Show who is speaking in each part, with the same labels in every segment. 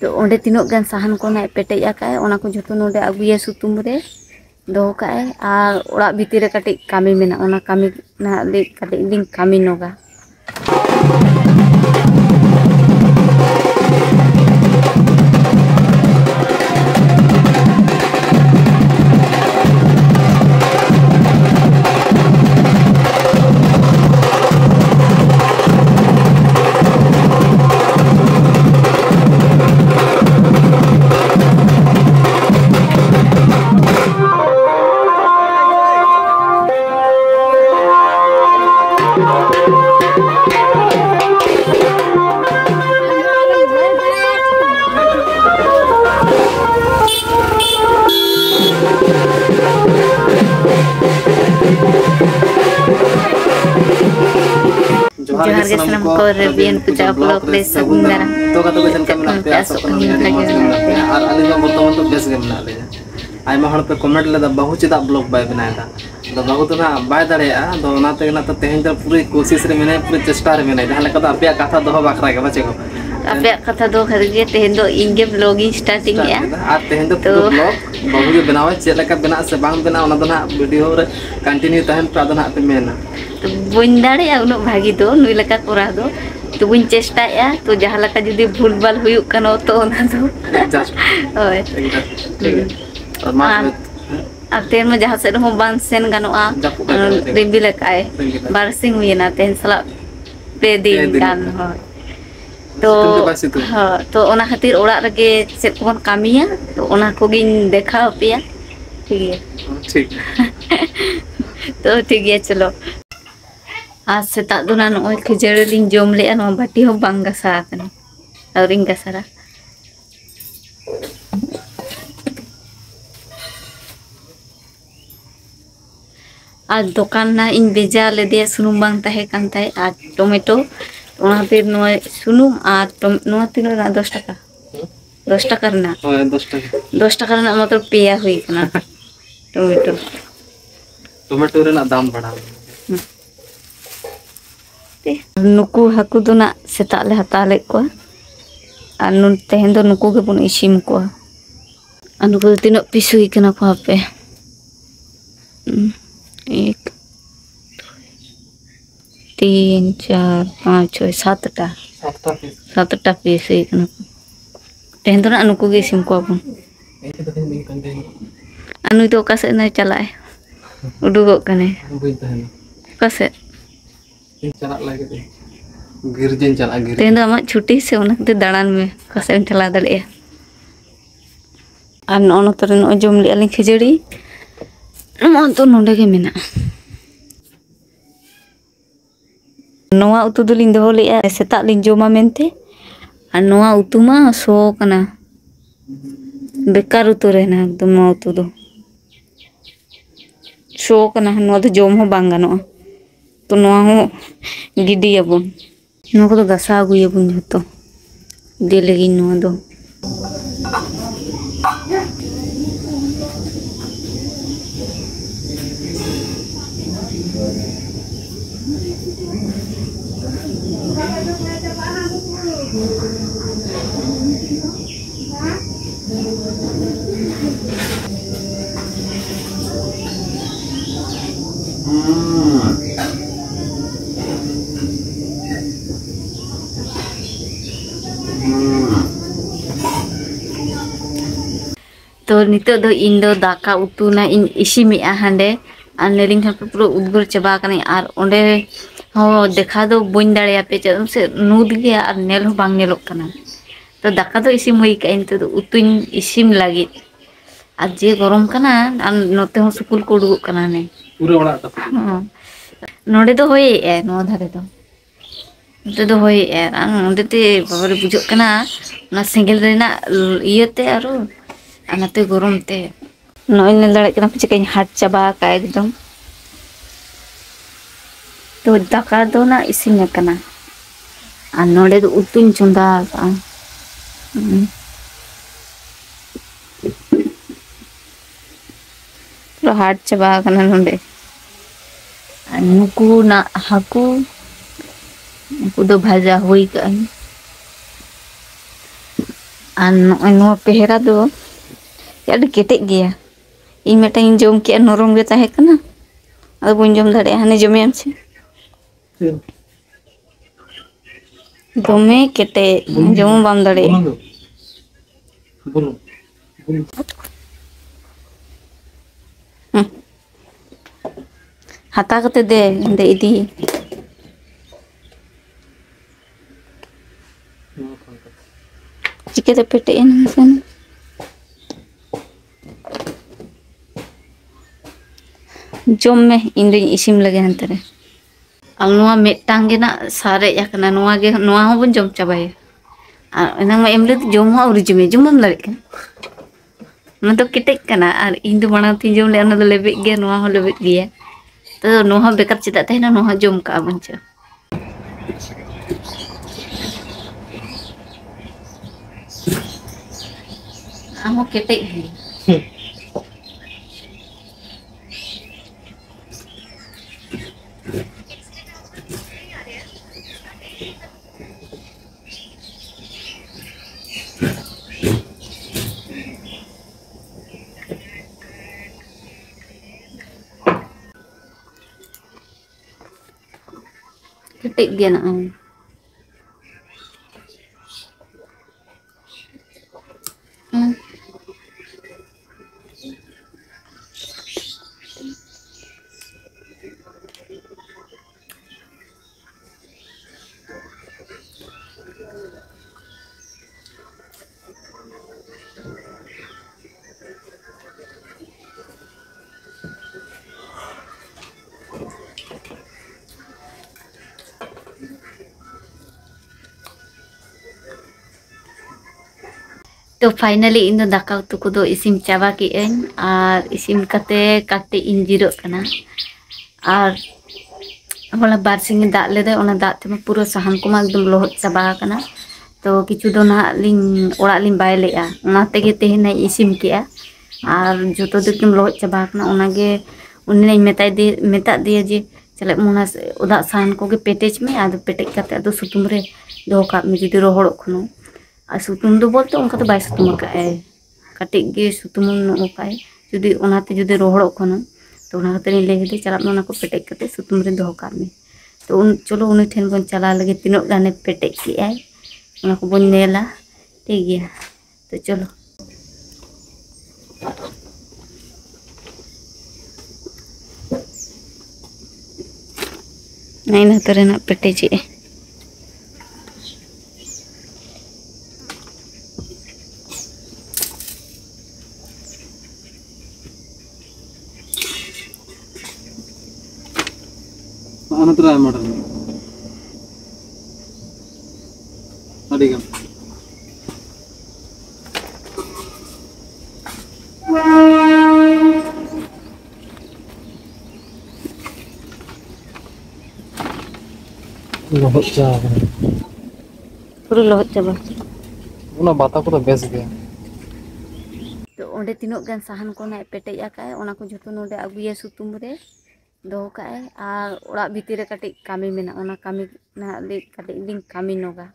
Speaker 1: ᱛᱚ ᱚᱸᱰᱮ ᱛᱤᱱᱟᱹᱜ ᱜᱟᱱ ᱥᱟᱦᱟᱱ ᱠᱚ ᱱᱟᱜ ᱯᱮᱴᱮᱡ ᱟᱠᱟᱜᱼᱟᱭ ᱚᱱᱟ ᱠᱚ ᱡᱷᱚᱛᱚ ᱱᱚᱰᱮ ᱟᱹᱜᱩᱭᱟ ᱥᱩᱛᱩᱢ ᱨᱮ ᱫᱚᱦᱚ ᱠᱟᱜᱼᱟᱭ ᱟᱨ ᱚᱲᱟᱜ ᱵᱷᱤᱛᱤᱨ ᱨᱮ ᱠᱟᱹᱴᱤᱡ ᱠᱟᱹᱢᱤ ᱢᱮᱱᱟᱜᱼᱟ ᱚᱱᱟ ᱠᱟᱹᱢᱤ ᱱᱟᱦᱟᱜ ᱞᱤᱧ ᱠᱟᱹᱴᱤᱡ
Speaker 2: ᱞᱤᱧ
Speaker 1: ᱠᱟᱹᱢᱤ ᱱᱚᱜᱟ और भी उनको जो ब्लॉग ले सकूँगा ना
Speaker 2: तो का तो वज़न कम लगते हैं सब नहीं लगते हैं और अनिल का बोलता हूँ तो बेस गेम ना ले आई मैं पे कमेंट लेता बहुत ज़्यादा ब्लॉग बाय बनाया तो बहुत ना बाय दड़े आ पूरी कोशिश में मैंने पूरी चेष्टा रे मैंने
Speaker 1: आप कथा दोहा बकरा के बचे
Speaker 2: को apa kata do teh tehendo inget vlogging starting ya tehendo vlog video continue bagi do nui pura do tuh bun cesta ya tuh jahala kah
Speaker 1: jadi bulbal huyuk kano tuh nado Aten mah jahat sedo mubang sen kano a ribi lekai barsing wina ten selap pedi kan तो
Speaker 2: सितुंग के बाद सितुंग।
Speaker 1: हाँ तो ओना खातिर ओड़ा रगे चेद कोन कामिया तो ओना कोगिन देखा पिया ठीक है
Speaker 2: ঠিক
Speaker 1: तो ठीक है चलो आज सेता दो ना नोय खिजड़ी लिंग जोम ले नो बाटी हो बांग गसा कने औरिंग गसरा आज दुकान ना इन बेजा ले दे सुनुम बांग ताहे कान ताहे आज टोमेटो ᱚᱱᱟ दस टका दस टका मात्र पेया
Speaker 2: टमेटो टमेटो दाम बढ़ा
Speaker 1: नुकु हाकू दो ना सेता ले हता ले को आ नु तेहन दो नुकु के बन इसिम को आ नुकु तिनो पिसुई कना को आपे एक তিন চার পাঁচ ছয় সাতটা
Speaker 2: সাতটা পিস
Speaker 1: এখানে ᱛᱮᱦᱮᱧ ᱫᱚ ᱱᱟᱜ ᱱᱩᱠᱩ ᱜᱮ
Speaker 2: ᱤᱥᱤᱱ ᱠᱚᱣᱟ ᱵᱚᱱ ᱟᱨ ᱱᱩᱭ ᱫᱚ
Speaker 1: ᱚᱠᱟ ᱥᱮᱫ ᱱᱟᱭ ᱪᱟᱞᱟᱜᱼᱟᱭ ᱩᱰᱩᱠᱚᱜ ᱠᱟᱱᱟᱭ ᱚᱠᱟ ᱥᱮᱫ
Speaker 2: ᱛᱮᱦᱮᱧ ᱫᱚ
Speaker 1: ᱟᱢᱟᱜ ᱪᱷᱩᱴᱤ
Speaker 2: ᱥᱮ ᱚᱱᱟ ᱠᱷᱟᱹᱛᱤᱨ ᱫᱟᱬᱟᱱ ᱢᱮ ᱚᱠᱟ
Speaker 1: ᱥᱮᱫ ᱮᱢ ᱪᱟᱞᱟᱣ ᱫᱟᱲᱮᱭᱟᱜᱼᱟ ᱟᱨ ᱱᱚᱜᱼᱚ ᱱᱚᱛᱮ ᱨᱮ ᱱᱚᱜᱼᱚᱭ ᱡᱚᱢ ᱞᱮᱜᱼᱟ ᱞᱤᱧ ᱠᱷᱟᱹᱡᱟᱹᱲᱤ ᱱᱚᱣᱟ ᱫᱚ ᱱᱚᱰᱮ ᱜᱮ ᱢᱮᱱᱟᱜᱼᱟ noa utu tu lindo boli ya. Setak linjo ma mente. Anoa utuma utu ma so kana bekar utu rena tu noa utu tu. So kana noa tu jom ho bangga noa. Tu noa ho gidi ya bun. Noa tu gasa agu ya bun joto. Dia noa tu ᱛᱚ ᱱᱤᱛᱚᱜ ᱫᱚ ᱤᱧ ᱫᱚ ᱫᱟᱠᱟ ᱩᱛᱩᱱᱟ ᱤᱧ ᱤᱥᱤᱱᱮᱜᱼᱟ ᱦᱟᱸᱰᱮ ᱟᱨ ᱱᱟᱹᱞᱤᱧ ᱦᱚᱸ ᱯᱩᱨᱟᱹ ᱩᱫᱽᱜᱟᱹᱨ ᱪᱟᱵᱟ ᱠᱟᱱᱟ ᱟᱨ ᱚᱸᱰᱮ ᱦᱚᱸ ᱫᱮᱠᱷᱟ ᱫᱚ ᱵᱟᱹᱧ ᱫᱟᱲᱮᱭᱟᱯᱮ ᱪᱮᱫᱟᱜ ᱥᱮ ᱱᱩᱫ ᱜᱮᱭᱟ ᱟᱨ ᱧᱮᱞ ᱦᱚᱸ ᱵᱟᱝ ᱧᱮᱞᱚᱜ ᱠᱟᱱᱟ ᱛᱚ ᱫᱟᱠᱟ ᱫᱚ ᱤᱥᱤᱱ ᱦᱩᱭ ᱠᱟᱜᱼᱟ ᱱᱤᱛᱚᱜ ᱫᱚ ᱩᱛᱩᱧ ᱤᱥᱤᱱ ᱞᱟᱹᱜᱤᱫ ᱟᱨ ᱡᱮ ᱜᱚᱨᱚᱢ ᱠᱟᱱᱟ ᱟᱨ ᱱᱚᱛᱮ ᱦᱚᱸ ᱥᱩᱠᱩᱞ ᱠᱚ ᱩᱰᱩᱠᱚᱜ ᱠᱟᱱᱟ ᱱᱮ
Speaker 2: ᱯᱩᱨᱟᱹ ᱚᱲᱟᱜ ᱛᱟᱯᱮ
Speaker 1: ᱱᱚᱰᱮ ᱫᱚ ᱦᱚᱭᱮᱜᱼᱟ ᱱᱚᱣᱟ ᱫᱷᱟᱨᱮ ᱫᱚ ᱱᱚᱛᱮ ᱫᱚ ᱦᱚᱭᱮᱜᱼᱟ ᱟᱨ ᱱᱚᱰᱮ ᱛᱮ ᱵᱟᱵᱟᱨᱮ ᱵᱩᱡᱷᱟᱹᱜ ᱠᱟᱱᱟ ᱚᱱᱟ ᱥᱮᱸᱜᱮᱞ ᱨᱮᱱᱟᱜ ᱤᱭᱟᱹᱛᱮ ᱟᱨᱚ ᱟᱨ ᱱᱚᱛᱮ ᱜᱚᱨᱚᱢ ᱛᱮ ᱱᱚᱜᱼᱚᱭ ᱧᱮᱞ ᱫᱟᱲᱮᱭᱟᱜ ᱠᱟᱱᱟ ᱯᱮ ᱪᱤᱠᱟᱹᱧ ᱦᱟᱴ ᱪᱟᱵᱟ ᱟᱠᱟᱫᱼᱟ ᱮᱠᱫᱚᱢ तो दाका तो ना इसी में करना अन्नोडे तो उत्तीन चुंदा आ तो हार्ट चबा करना नोडे नुकु ना हाकु नुकु तो भाजा हुई का अन्न अन्नो पहरा तो यार केटे गया इमेटा इन के नोरोंगे ताहे करना अब उन धड़े हने जोमे हमसे ᱫᱚᱢᱮ ᱠᱮᱴᱮᱡ ᱡᱚᱢ ᱦᱚᱸ ᱵᱟᱢ ᱫᱟᱲᱮᱭᱟᱜᱼᱟ
Speaker 2: ᱵᱩᱞᱩᱝ
Speaker 1: ᱦᱩᱸ ᱦᱟᱛᱟᱣ ᱠᱟᱛᱮ ᱫᱮ ᱚᱸᱰᱮ ᱤᱫᱤ ᱪᱤᱠᱟᱹᱛᱮ ᱯᱮᱴᱮᱡ ᱮᱱᱟ ᱢᱟᱥᱮ ᱡᱚᱢ ᱢᱮ ᱤᱧ ᱫᱩᱧ ᱤᱥᱤᱱ ᱞᱮᱜᱮ ᱦᱟᱱᱛᱮ ᱨᱮ ᱟᱨ ᱱᱚᱣᱟ ᱢᱤᱫᱴᱟᱝ ᱜᱮ ᱱᱟᱜ ᱥᱟᱨᱮᱡ ᱟᱠᱟᱱᱟ ᱱᱚᱣᱟ ᱜᱮ ᱱᱚᱣᱟ ᱦᱚᱸᱵᱚᱱ ᱡᱚᱢ ᱪᱟᱵᱟᱭᱟ ᱟᱨ ᱮᱱᱟᱝ ᱢᱟ ᱮᱢ ᱞᱮᱫ ᱡᱚᱢ ᱦᱚᱸ ᱟᱹᱣᱨᱤ ᱡᱚᱢᱮ ᱡᱚᱢ ᱵᱟᱢ ᱫᱟᱲᱮᱭᱟᱜ ᱠᱟᱱᱟ ᱚᱱᱟ ᱫᱚ ᱠᱮᱴᱮᱡ ᱠᱟᱱᱟ ᱟᱨ ᱤᱧ ᱫᱚ ᱢᱟᱲᱟᱝ ᱛᱤᱧ ᱡᱚᱢ ᱞᱮᱜᱼᱟ ᱚᱱᱟ ᱫᱚ ᱞᱮᱵᱮᱫ ᱜᱮᱭᱟ ᱱᱚᱣᱟ ᱦᱚᱸ ᱞᱮᱵᱮᱫ ᱜᱮᱭᱟ ᱛᱚ ᱱᱚᱣᱟ ᱦᱚᱸ ᱵᱮᱠᱟᱨ ᱪᱮᱫᱟᱜ ᱛᱟᱦᱮᱱᱟ ᱱᱚᱣᱟ ᱦᱚᱸ ᱡᱚᱢ ᱠᱟᱜᱼᱟ ᱵᱚᱱ ᱪᱚ ᱟᱢ ᱦᱚᱸ ᱠᱮᱴᱮᱡ ᱜᱮ 一点点的嗯。तो फाइनली इन दाका उतु को इसिन चाबा के और इसिन कते काटे इन जिरो कना। और होला बारसिंग दाग लेदे ओना दाग ते पूरा साहन को एकदम लोहत चाबा तो किछु दो ना लिंग, ओड़ा लिंग बाय लेया। ओना तेगे तेहना इसिन केया। और जतो दिकम लोहत चाबा कना ओना गे मेता दे जे, चले मुना उदा साहन को पेटेज में पेटेज कते आदो सुतुम दो का में जुदी रोहड़ खनो। ᱟᱨ ᱥᱩᱛᱟᱹᱢ ᱫᱚ ᱵᱚᱞᱛᱮ ᱚᱱᱠᱟ ᱫᱚ ᱵᱟᱭ ᱥᱩᱛᱟᱹᱢ ᱟᱠᱟᱫᱼᱟᱭ ᱠᱟᱹᱴᱤᱡ ᱜᱮ ᱥᱩᱛᱟᱹᱢ ᱟᱠᱟᱫᱼᱟᱭ ᱡᱩᱫᱤ ᱚᱱᱟᱛᱮ ᱡᱩᱫᱤ ᱨᱚᱦᱚᱲᱚᱜ ᱠᱟᱱᱟ ᱛᱚ ᱚᱱᱟ ᱠᱷᱟᱹᱛᱤᱨ ᱤᱧ ᱞᱟᱹᱭ ᱠᱮᱫᱟ ᱪᱟᱞᱟᱜ ᱢᱮ ᱚᱱᱟ ᱠᱚ ᱯᱮᱴᱮᱡ ᱠᱟᱛᱮ ᱥᱩᱛᱟᱹᱢ ᱨᱮ ᱫᱚᱦᱚ ᱠᱟᱜ ᱢᱮ ᱛᱚ ᱪᱚᱞᱚ ᱩᱱᱤ ᱴᱷᱮᱱ ᱵᱚᱱ ᱪᱟᱞᱟᱣ ᱞᱟᱹᱜᱤᱫ ᱛᱤᱱᱟᱹᱜ ᱜᱟᱱᱮ ᱯᱮᱴᱮᱡ ᱠᱮᱜᱼᱟᱭ ᱚᱱᱟ ᱠᱚ ᱵᱚᱱ ᱧᱮᱞᱟ ᱴᱷᱤᱠ ᱜᱮᱭᱟ ᱛᱚ ᱪᱚᱞᱚ नहीं ना
Speaker 2: तरह ना पटे चाहिए Ona
Speaker 1: bata kuda besi ke, onde tino gan sahan kona epete yakai, ona kujutu nonde aguye sutumude, ᱫᱚᱦᱚ ᱠᱟᱜᱼᱟᱭ ᱟᱨ ᱚᱲᱟᱜ ᱵᱷᱤᱛᱤᱨ ᱨᱮ ᱠᱟᱹᱴᱤᱡ ᱠᱟᱹᱢᱤ ᱢᱮᱱᱟᱜᱼᱟ ᱚᱱᱟ ᱠᱟᱹᱢᱤ ᱱᱟᱦᱟᱜ ᱠᱟᱹᱴᱤᱡ ᱞᱤᱧ ᱠᱟᱹᱢᱤ ᱧᱚᱜᱟ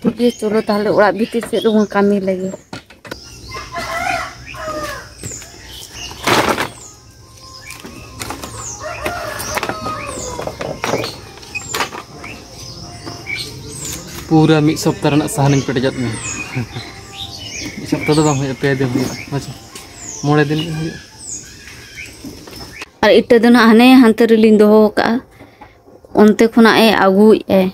Speaker 1: ᱴᱷᱤᱠ ᱜᱮᱭᱟ ᱪᱚᱞᱚ ᱛᱟᱦᱞᱮ ᱚᱲᱟᱜ ᱵᱷᱤᱛᱤᱨ ᱥᱮᱫ ᱨᱮᱵᱚᱱ ᱠᱟᱹᱢᱤ ᱞᱮᱜᱮ
Speaker 2: पूरा मिद सप्ताह रना साहन पेटजत में मिद सप्ताह तो बांग पे दिन अच्छा मोड़े दिन
Speaker 1: ᱟᱨ ᱤᱴᱟᱹ ᱫᱚ ᱦᱟᱱᱮ ᱦᱟᱱᱛᱮ ᱨᱮᱞᱤᱧ ᱫᱚᱦᱚ ᱟᱠᱟᱜᱼᱟ ᱚᱱᱛᱮ ᱠᱷᱚᱱᱟᱜ ᱮ ᱟᱹᱜᱩᱭᱮᱫᱼᱟᱭ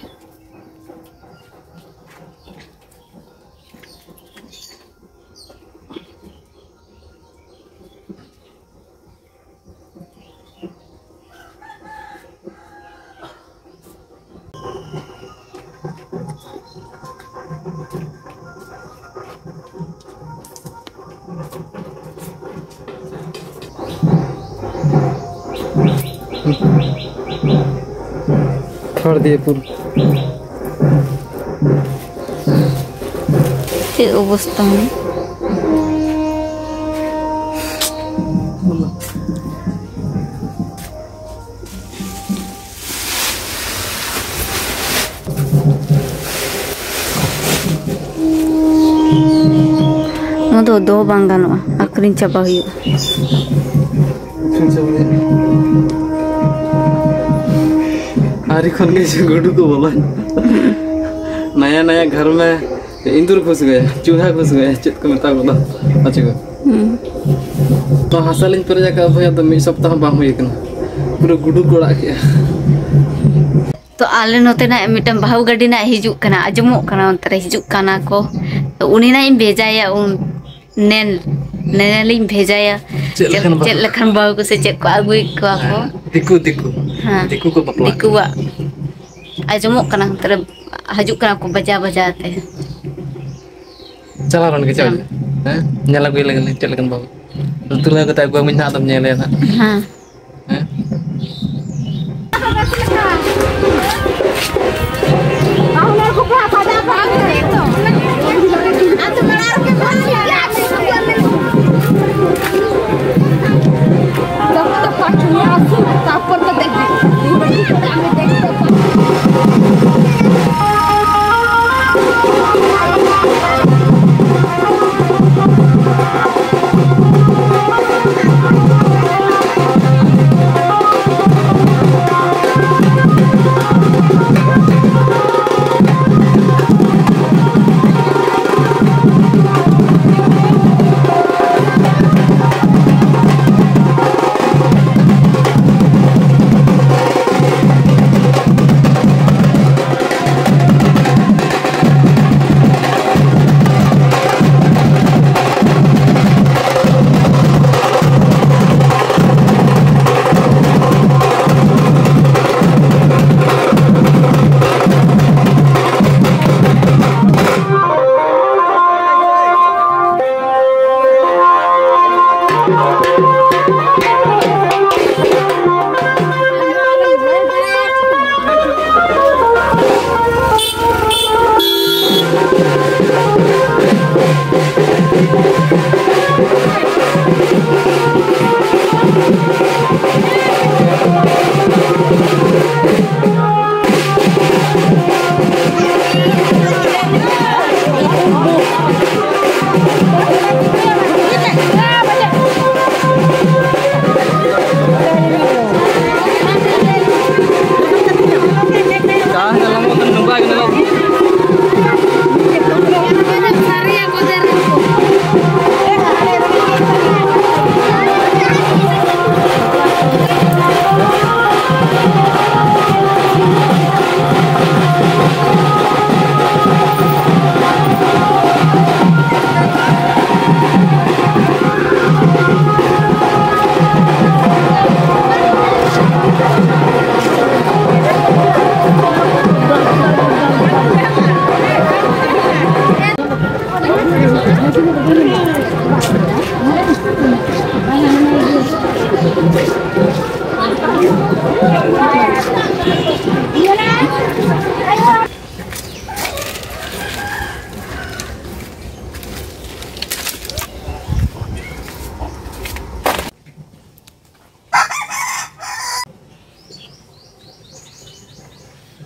Speaker 1: আগু এ
Speaker 2: छोड़ दिए पूरा
Speaker 1: ᱪᱮᱫ ᱚᱵᱚᱥᱛᱟ ᱦᱚᱸ ᱱᱚᱣᱟ ᱫᱚ ᱫᱚᱦᱚ ᱵᱟᱝ ᱜᱟᱱᱚᱜᱼᱟ ᱟᱠᱷᱨᱤᱧ ᱪᱟᱵᱟ ᱦᱩᱭᱩᱜᱼᱟ
Speaker 2: हरी खन के जो गुडू को बोला नया नया घर में इंदुर घुस गए चूहा घुस गए चेत को मेता बोला अच्छा को तो हसालिन पर जाकर भैया तो मिद सप्ताह बांग हुई कना पूरा गुडू को उड़ा के
Speaker 1: तो आले नोतेना मिटम बाहु गाड़ी ना हिजुक कना आजमोक कना अंतरे हिजुक कना को तो उनी ना इन भेजाया उन नेल नेलिन भेजाया
Speaker 2: चेत लखन बाहु।
Speaker 1: चेत लखन बाहु को से चेत को आगुई को को
Speaker 2: दिकु दिकु
Speaker 1: हाँ
Speaker 2: दिकु को बपला
Speaker 1: दिकुआ ajemuk kana tere hajuk kana aku baca baca te
Speaker 2: chala ron kan ke chal ha nyala ko ilang chal kan bau tulah kata gue minta adam nyela ha. Ha?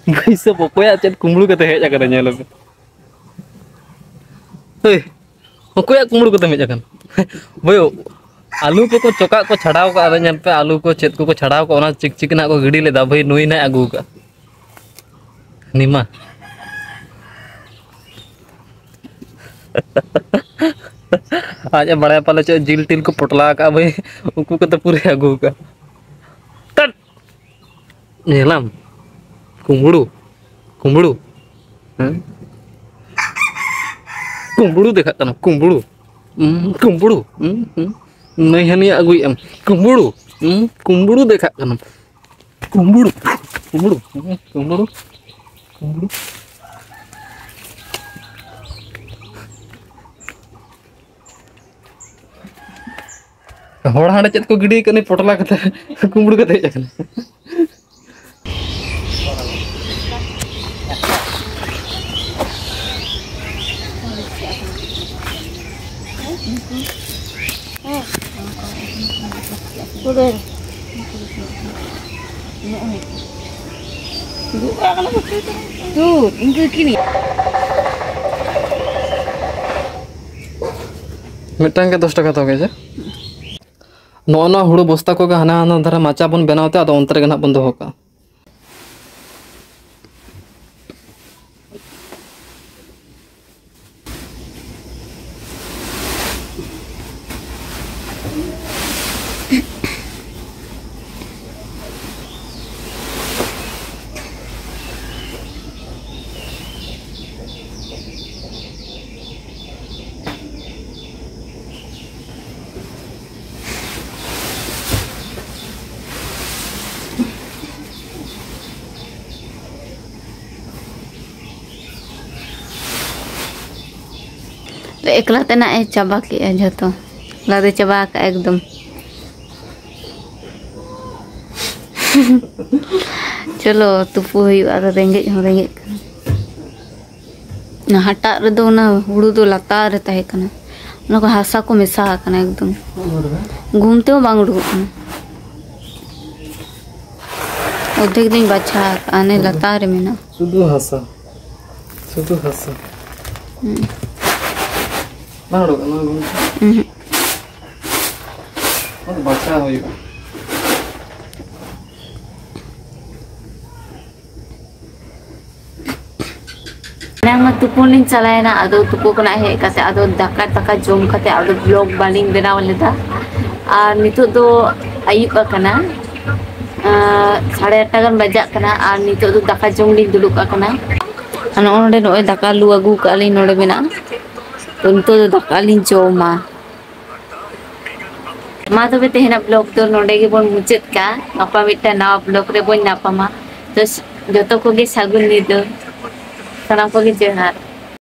Speaker 2: gue bisa pokoknya chat kumpul kata heknya katanya lo. Hei, kumpul kata hej akan. Boyo, आलू को को चौका को छड़ाव का अरे पे आलू को चेत को को छड़ाव का ओना चिक चिक ना को गिड़ी लेदा भाई नुई ना आगू का निमा आज बड़ा पाले चे जिल टिल को पोटला का भाई उनको को तो पूरे आगू का तट नेलाम कुंबड़ू कुंबड़ू हैं kumbulu dekat tanah kumbulu. Hmm, kumbulu. Hmm, hmm. nah ini aku yang kumbulu. Hmm, kumbulu dekat tanah kumbulu. Kumbulu. Hmm, kumbulu. Kumbulu. Kumbulu kok gede kan ini ಕನೆ kata kumbulu kata ya kan. Kulir. के दस टाका तो गए
Speaker 1: नौ बस्ता को हाना हाना धारा माचा बन बनाते अद बन दोका एकला तना ए चाबा के जो लादे चाबा का एकदम। चलो तुपू रेंगे रेंगे हटा रेदो हूड़ू दो लातार रे को हासा को मेसा एकदम। घूमते बांग अर्धे दिन बाछा लतार में ना। মেনা
Speaker 2: हासा। হাসা हासा। हम्म।
Speaker 1: Nah, matupun ini celana atau tupuk naik kasih atau dakar takar jom kata atau vlog baling berawal itu. Ah, ini tuh tuh ayu kakana. Ah, sehari tangan baca kana. Ah, ini tuh tuh dakar jom ini dulu kakana. Anu orang deh, dakar luagu kali nolak bina. ᱛᱚ ᱱᱤᱛᱚᱜ ᱫᱚ ᱫᱟᱠᱟ ᱞᱤᱧ ᱡᱚᱢᱟ ᱢᱟ ᱛᱚᱵᱮ ᱛᱮᱦᱮᱧᱟᱜ ᱵᱞᱚᱜ ᱫᱚ ᱱᱚᱰᱮ ᱜᱮᱵᱚᱱ ᱢᱩᱪᱟᱹᱫ ᱠᱟᱜᱼᱟ ᱜᱟᱯᱟ ᱢᱤᱫᱴᱟᱝ ᱱᱟᱣᱟ ᱵᱞᱚᱜ ᱨᱮᱵᱚᱱ ᱧᱟᱯᱟᱢᱟ ᱛᱚ ᱡᱚᱛᱚ ᱠᱚᱜᱮ ᱥᱟᱹᱜᱩᱱ ᱧᱤᱫᱟᱹ ᱥᱟᱱᱟᱢ ᱠᱚᱜᱮ ᱡᱚᱦᱟᱨ